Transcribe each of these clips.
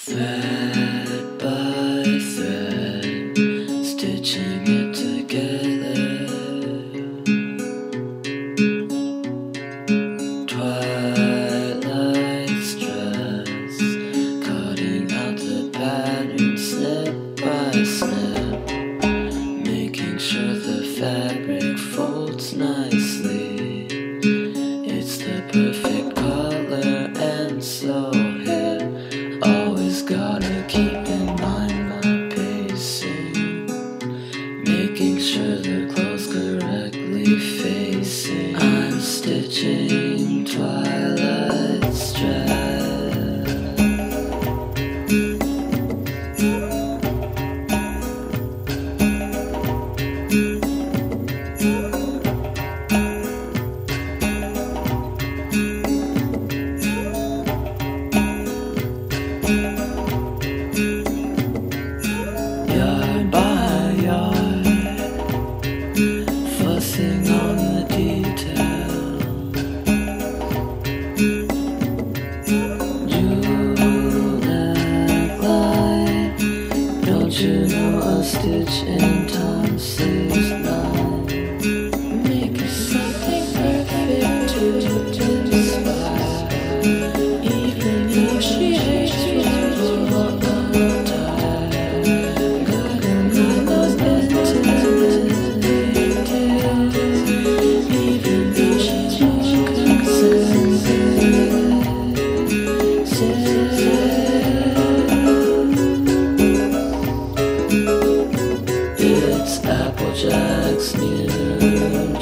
Thread by thread, stitching it together. Twilight's dress, cutting out the pattern snip by snip, making sure the fabric folds nicely. It's the perfect I'm stitching a stitch in time saves nine?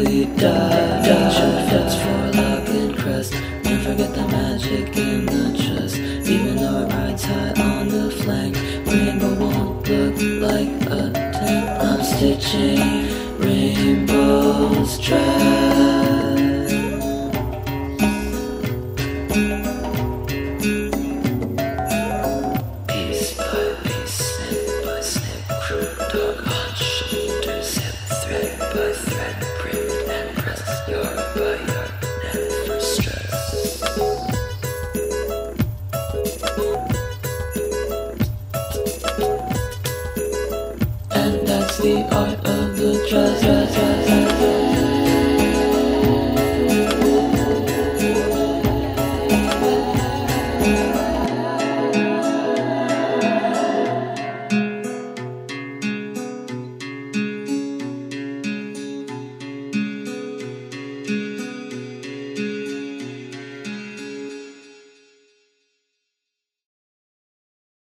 simply die? Danger fits forelock and crest. Never forget the magic in the chest. Even though it rides high on the flank, rainbow won't look like a tent. I'm stitching rainbows. And that's the art